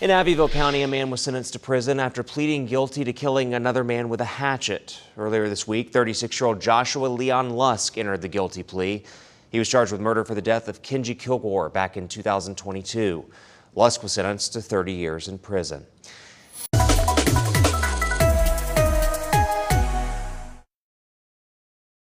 In Abbeville County, a man was sentenced to prison after pleading guilty to killing another man with a hatchet. Earlier this week, 36 year old Joshua Leon Lusk entered the guilty plea. He was charged with murder for the death of Kenji Kilgore back in 2022. Lusk was sentenced to 30 years in prison.